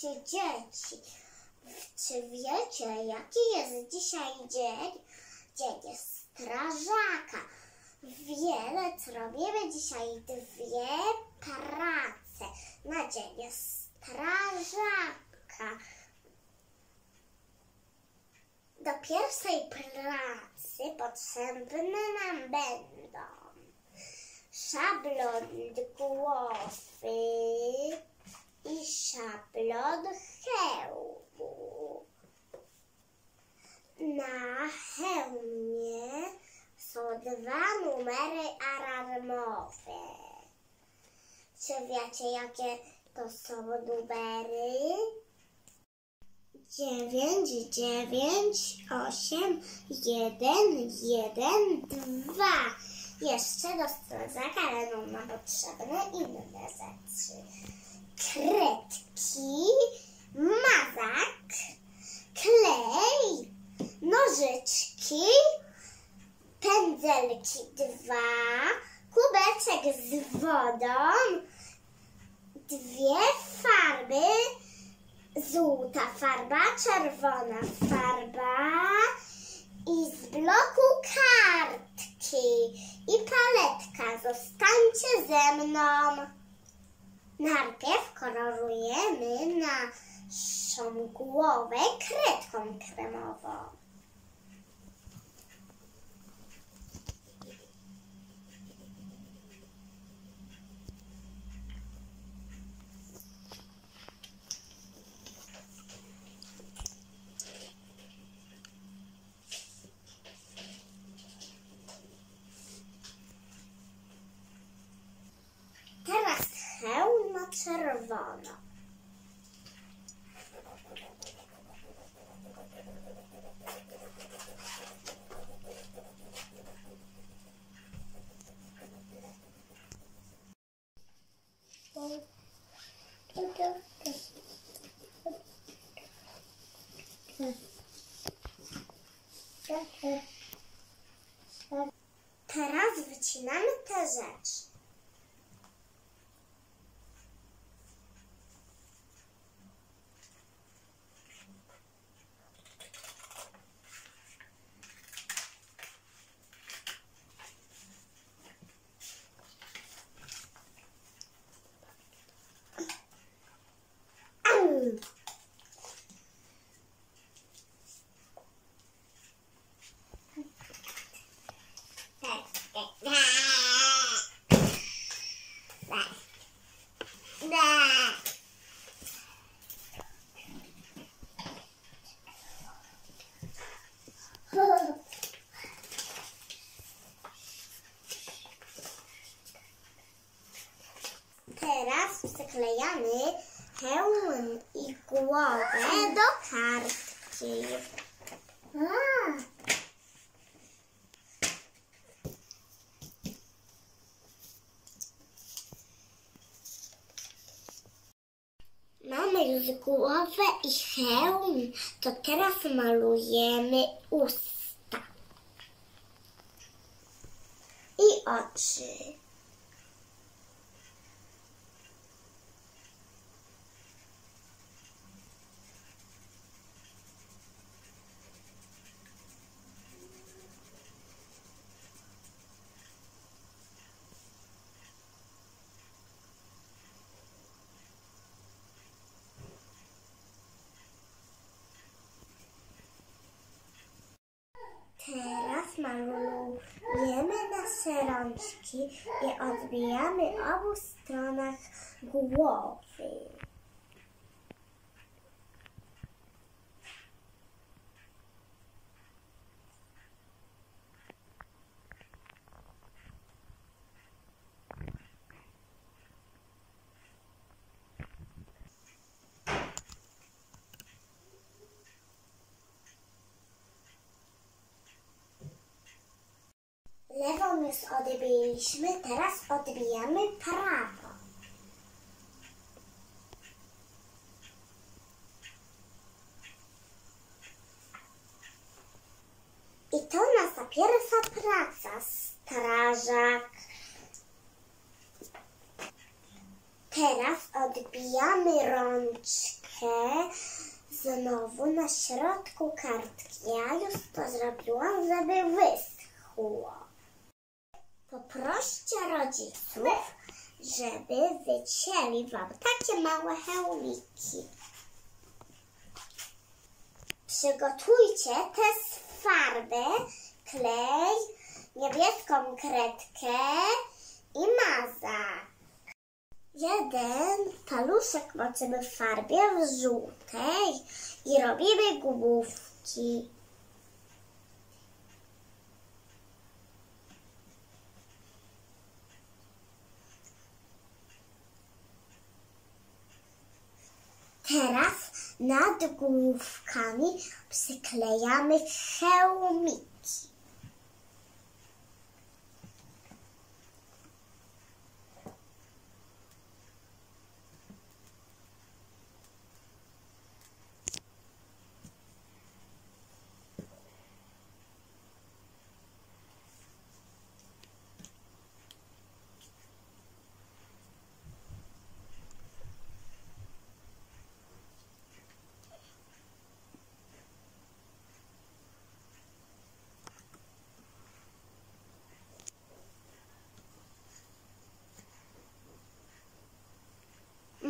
Cześć dzieci. Czy wiecie, jaki jest dzisiaj dzień? Dzień strażaka. Wiele, robimy dzisiaj, dwie prace na dzień strażaka. Do pierwszej pracy potrzebne nam będą szablon głowy i szablon hełmu. Na hełmie są dwa numery alarmowe. Czy wiecie, jakie to są numery? Dziewięć, dziewięć, osiem, jeden, jeden, dwa. Jeszcze do strażaka będą nam potrzebne inne rzeczy. Kredki, mazak, klej, nożyczki, pędzelki dwa, kubeczek z wodą, dwie farby, żółta farba, czerwona farba i z bloku kartki i paletka. Zostańcie ze mną. Najpierw kolorujemy naszą głowę kredką kremową. Teraz hełm na czerwono. Teraz wycinamy te rzeczy. Au! Teraz przyklejamy hełm i głowę do kartki. Mamy już głowę i hełm, to teraz malujemy usta i oczy. Teraz malujemy nasze rączki i odbijamy obu stronach głowy. Lewą już odbiliśmy, teraz odbijamy prawą. I to nasza pierwsza praca, strażak. Teraz odbijamy rączkę znowu na środku kartki. Ja już to zrobiłam, żeby wyschło. Poproście rodziców, żeby wycięli wam takie małe hełmiki. Przygotujcie te z farby, klej, niebieską kredkę i mazak. Jeden paluszek moczymy w farbie w żółtej i robimy główki. Teraz nad główkami przyklejamy hełmiki.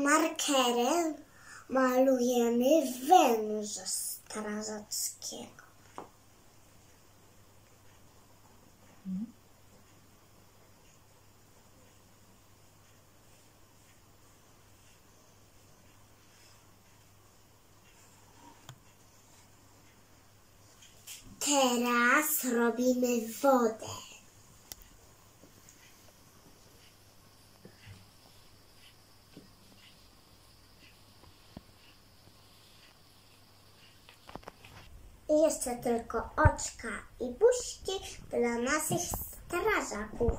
Markerem malujemy węża strażackiego. Teraz robimy wodę. I jeszcze tylko oczka i buźki dla naszych strażaków.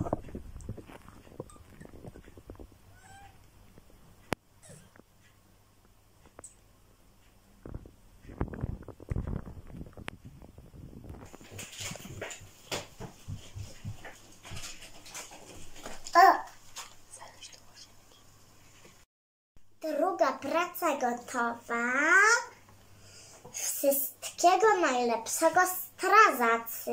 Druga praca gotowa. Wszystkiego najlepszego strażacy.